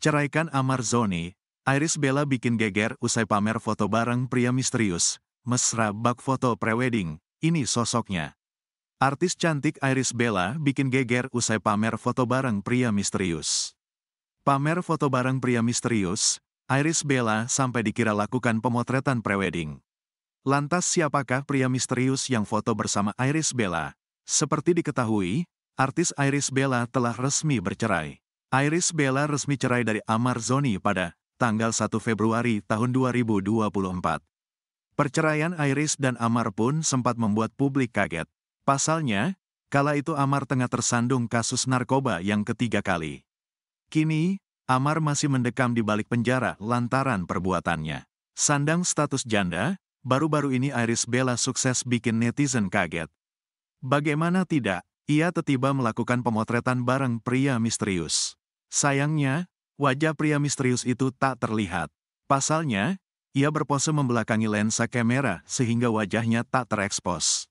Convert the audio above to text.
Ceraikan Amar Zoni, Iris Bella bikin geger usai pamer foto bareng pria misterius. Mesra bak foto prewedding, ini sosoknya. Artis cantik Iris Bella bikin geger usai pamer foto bareng pria misterius. Pamer foto bareng pria misterius, Iris Bella sampai dikira lakukan pemotretan prewedding. Lantas siapakah pria misterius yang foto bersama Iris Bella? Seperti diketahui, artis Iris Bella telah resmi bercerai. Iris Bella resmi cerai dari Amar Zoni pada tanggal 1 Februari tahun 2024. Perceraian Iris dan Amar pun sempat membuat publik kaget. Pasalnya, kala itu Amar tengah tersandung kasus narkoba yang ketiga kali. Kini, Amar masih mendekam di balik penjara lantaran perbuatannya. Sandang status janda, baru-baru ini Iris Bella sukses bikin netizen kaget. Bagaimana tidak, ia tiba melakukan pemotretan bareng pria misterius. Sayangnya, wajah pria misterius itu tak terlihat. Pasalnya, ia berpose membelakangi lensa kamera sehingga wajahnya tak terekspos.